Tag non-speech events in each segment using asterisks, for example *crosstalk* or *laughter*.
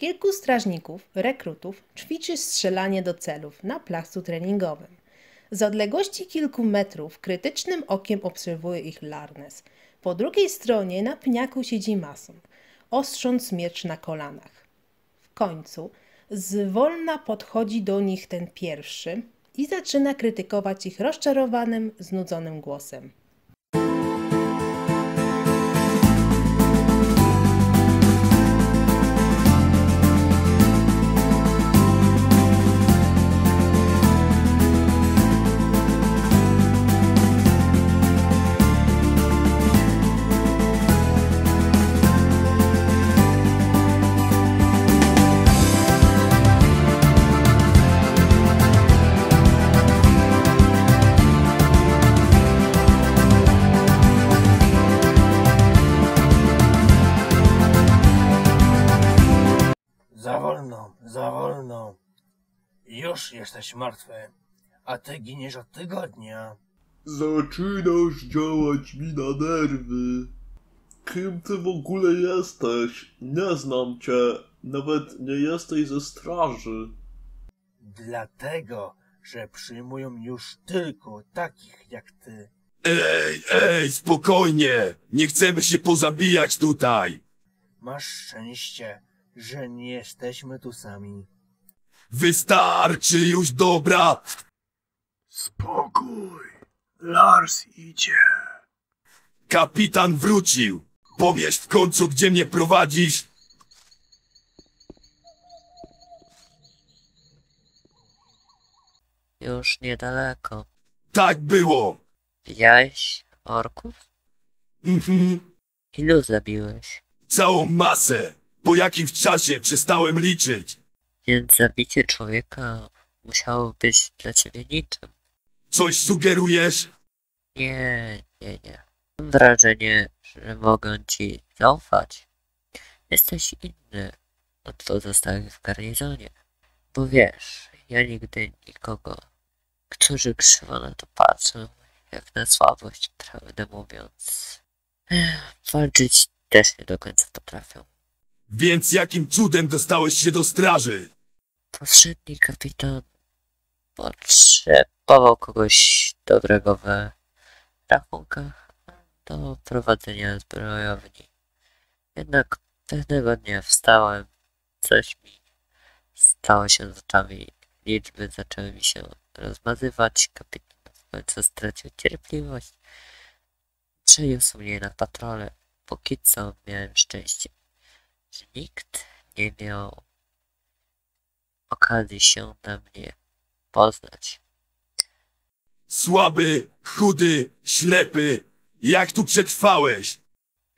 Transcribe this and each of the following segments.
Kilku strażników, rekrutów, ćwiczy strzelanie do celów na placu treningowym. Z odległości kilku metrów krytycznym okiem obserwuje ich Larnes. Po drugiej stronie na pniaku siedzi mason, ostrząc miecz na kolanach. W końcu zwolna podchodzi do nich ten pierwszy i zaczyna krytykować ich rozczarowanym, znudzonym głosem. Już jesteś martwy, a ty giniesz od tygodnia. Zaczynasz działać mi na nerwy. Kim ty w ogóle jesteś? Nie znam cię. Nawet nie jesteś ze straży. Dlatego, że przyjmują już tylko takich jak ty. Ej, ej, spokojnie! Nie chcemy się pozabijać tutaj! Masz szczęście, że nie jesteśmy tu sami. Wystarczy już, dobra! Spokój. Lars idzie. Kapitan wrócił! Powiesz w końcu, gdzie mnie prowadzisz? Już niedaleko. Tak było! Widziałeś orków? Mhm. Ilu zabiłeś? Całą masę! Po jakimś czasie przestałem liczyć. Więc zabicie człowieka musiało być dla ciebie niczym. Coś sugerujesz? Nie, nie, nie. Mam wrażenie, że mogę ci zaufać. Jesteś inny od pozostałych w garnizonie. Bo wiesz, ja nigdy nikogo, którzy krzywo na to patrzą, jak na słabość, prawdę mówiąc. Walczyć też nie do końca potrafią. Więc jakim cudem dostałeś się do straży? Poprzedni kapitan potrzebował kogoś dobrego we rachunkach do prowadzenia zbrojowni. Jednak pewnego dnia wstałem, coś mi stało się z oczami, liczby zaczęły mi się rozmazywać, kapitan w końcu stracił cierpliwość, przeniósł mnie na patrole. Póki co miałem szczęście, że nikt nie miał okazji się na mnie poznać. Słaby, chudy, ślepy. Jak tu przetrwałeś?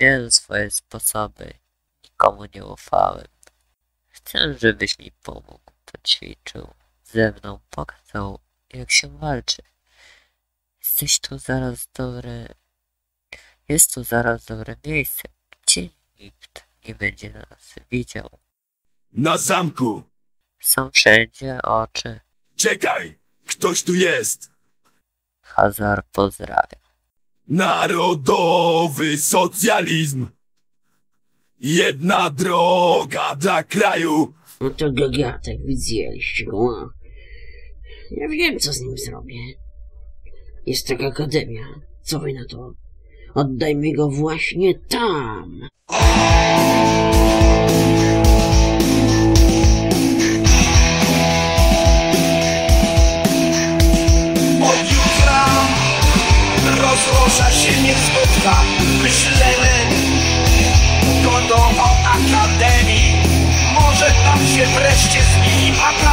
Miałem swoje sposoby, nikomu nie ufałem. Chcę, żebyś mi pomógł, poćwiczył ze mną, pokazał, jak się walczy. Jesteś tu zaraz dobre... Jest tu zaraz dobre miejsce, gdzie nikt nie będzie nas widział. Na zamku. Są wszędzie oczy. Czekaj, ktoś tu jest. Hazar pozdrawia. Narodowy socjalizm. Jedna droga dla kraju. No to gagatek, widzieliście go, a? Ja wiem, co z nim zrobię. Jest taka akademia. Co wy na to? Oddajmy go właśnie tam. Od jutra rozrosza się niezgodna myślenie. Kodo o Akademii. Może tam się wreszcie zmieni Akademii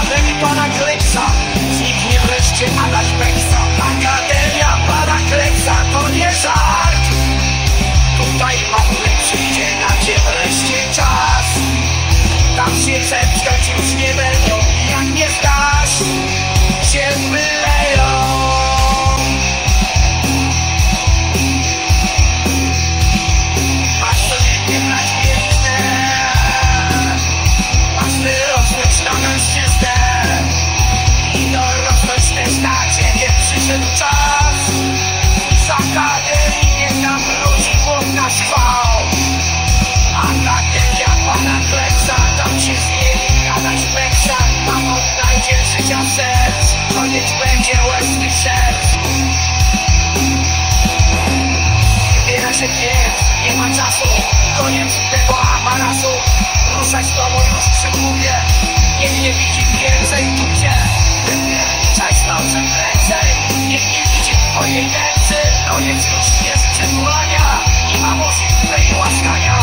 Ruszać z tobą już przemówię Niech nie widzi więcej Czaj z nosem prędzej. Niech nie widzi twojej nędzy Koniec już jest przytulania I ma możliwe i łaskania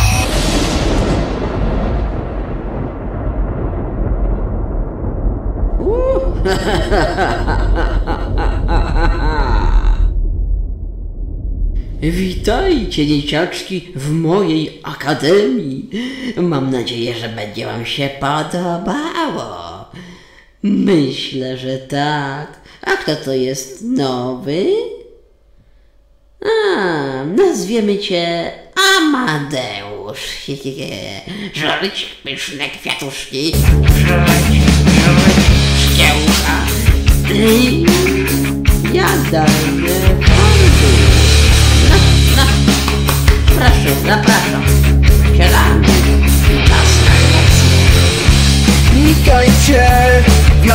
Witajcie dzieciaczki w mojej akademii. Mam nadzieję, że będzie wam się podobało. Myślę, że tak. A kto to jest nowy? A, nazwiemy cię Amadeusz. *laughs* Żreć pyszne kwiatuszki. Żreć, żreć.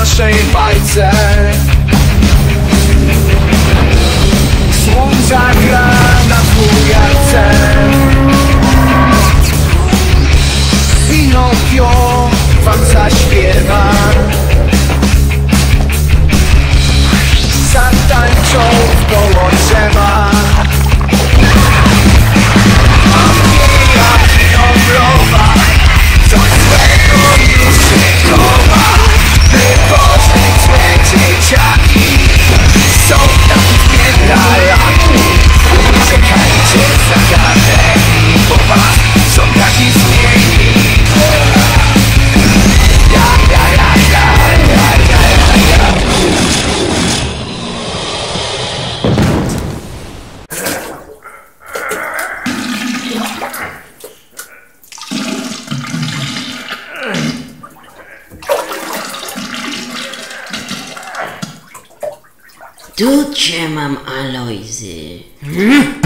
Naszej bajce. Słońca gra na dwójce Pinokio wam zaśpiewa Tu cię mam, Alojzy. Hmm?